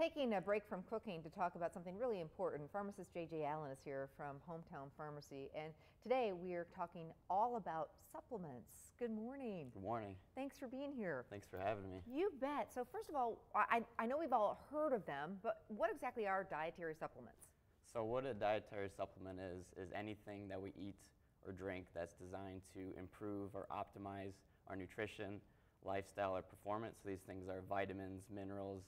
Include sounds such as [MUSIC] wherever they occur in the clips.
Taking a break from cooking to talk about something really important, pharmacist J.J. Allen is here from Hometown Pharmacy, and today we are talking all about supplements. Good morning. Good morning. Thanks for being here. Thanks for having me. You bet. So first of all, I, I know we've all heard of them, but what exactly are dietary supplements? So what a dietary supplement is, is anything that we eat or drink that's designed to improve or optimize our nutrition, lifestyle, or performance. So these things are vitamins, minerals,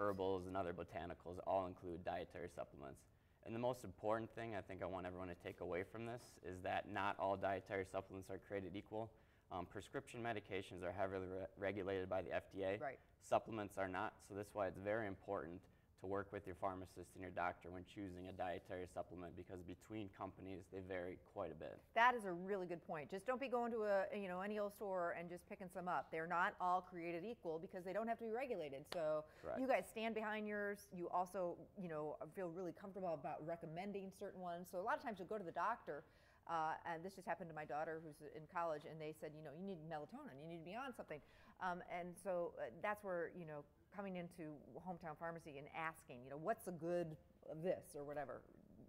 herbals, and other botanicals all include dietary supplements. And the most important thing I think I want everyone to take away from this is that not all dietary supplements are created equal. Um, prescription medications are heavily re regulated by the FDA. Right. Supplements are not, so that's why it's very important to work with your pharmacist and your doctor when choosing a dietary supplement because between companies they vary quite a bit. That is a really good point. Just don't be going to a you know any old store and just picking some up. They're not all created equal because they don't have to be regulated. So Correct. you guys stand behind yours. You also you know feel really comfortable about recommending certain ones. So a lot of times you'll go to the doctor. Uh, and this just happened to my daughter who's in college, and they said, you know, you need melatonin, you need to be on something. Um, and so uh, that's where, you know, coming into hometown pharmacy and asking, you know, what's a good of this or whatever,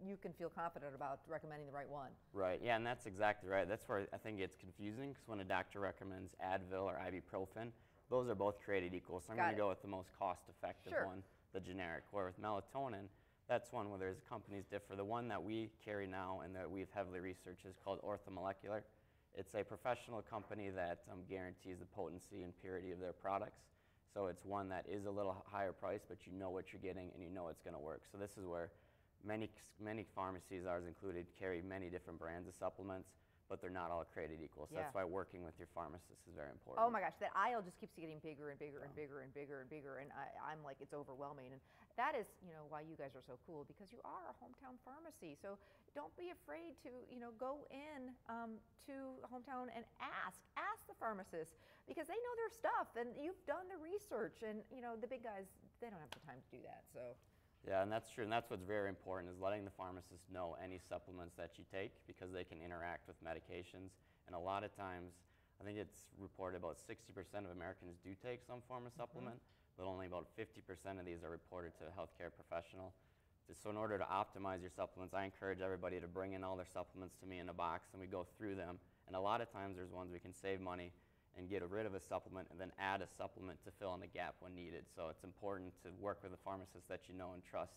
you can feel confident about recommending the right one. Right, yeah, and that's exactly right. That's where I think it's confusing because when a doctor recommends Advil or ibuprofen, those are both created equal. So I'm going to go with the most cost effective sure. one, the generic. Where with melatonin, that's one where there's companies differ. The one that we carry now and that we've heavily researched is called Orthomolecular. It's a professional company that um, guarantees the potency and purity of their products. So it's one that is a little higher price, but you know what you're getting and you know it's going to work. So this is where many, many pharmacies, ours included, carry many different brands of supplements but they're not all created equal. So yeah. that's why working with your pharmacist is very important. Oh my gosh, that aisle just keeps getting bigger and bigger yeah. and bigger and bigger and bigger, and I, am like, it's overwhelming. And that is, you know, why you guys are so cool because you are a hometown pharmacy. So don't be afraid to, you know, go in um, to hometown and ask, ask the pharmacist because they know their stuff and you've done the research. And you know, the big guys, they don't have the time to do that. So. Yeah, and that's true, and that's what's very important is letting the pharmacist know any supplements that you take because they can interact with medications. And a lot of times, I think it's reported about 60% of Americans do take some form of mm-hmm. supplement, mm -hmm. but only about 50% of these are reported to a healthcare professional. So in order to optimize your supplements, I encourage everybody to bring in all their supplements to me in a box and we go through them. And a lot of times there's ones we can save money and get rid of a supplement and then add a supplement to fill in the gap when needed. So it's important to work with a pharmacist that you know and trust.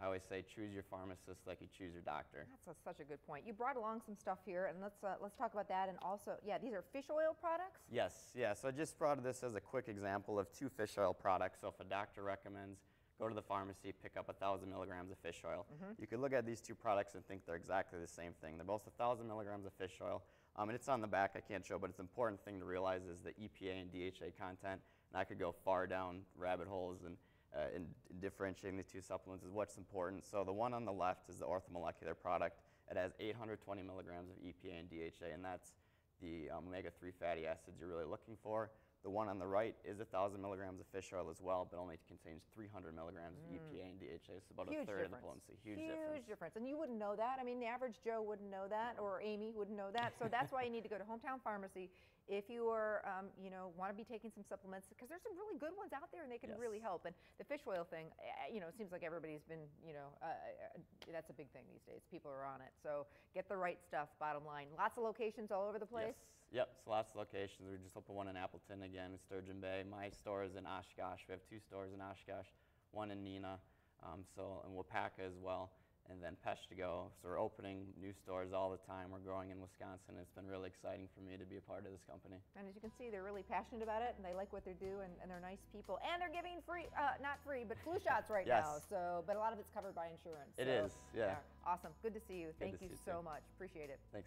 I always say choose your pharmacist like you choose your doctor. That's a, such a good point. You brought along some stuff here, and let's uh, let's talk about that. And also, yeah, these are fish oil products. Yes, yeah. So I just brought this as a quick example of two fish oil products. So if a doctor recommends go to the pharmacy, pick up a 1,000 milligrams of fish oil. Mm -hmm. You could look at these two products and think they're exactly the same thing. They're both a 1,000 milligrams of fish oil. Um, and it's on the back, I can't show, but it's an important thing to realize is the EPA and DHA content. And I could go far down rabbit holes and uh, in differentiating these two supplements is what's important. So the one on the left is the orthomolecular product. It has 820 milligrams of EPA and DHA, and that's the um, omega-3 fatty acids you're really looking for. The one on the right is 1,000 milligrams of fish oil as well, but only contains 300 milligrams mm. of EPA and DHA, so about Huge a third difference. of the potency. Huge, Huge difference. difference. And you wouldn't know that. I mean, the average Joe wouldn't know that, or Amy wouldn't know that. So that's why you need to go to Hometown Pharmacy if you are, um, you know, want to be taking some supplements, because there's some really good ones out there and they can yes. really help. And the fish oil thing, eh, eh, you know, it seems like everybody's been, you know, uh, uh, that's a big thing these days. People are on it. So get the right stuff, bottom line. Lots of locations all over the place. Yes. Yep, so lots of locations. We just opened one in Appleton again, Sturgeon Bay. My store is in Oshkosh. We have two stores in Oshkosh, one in Neenah, um, so in Waupaca as well and then Peshtigo. So we're opening new stores all the time. We're growing in Wisconsin. It's been really exciting for me to be a part of this company. And as you can see, they're really passionate about it, and they like what they do, and, and they're nice people. And they're giving free, uh, not free, but flu shots right [LAUGHS] yes. now. So, but a lot of it's covered by insurance. It so, is, yeah. yeah. Awesome. Good to see you. Good Thank you so too. much. Appreciate it. Thanks.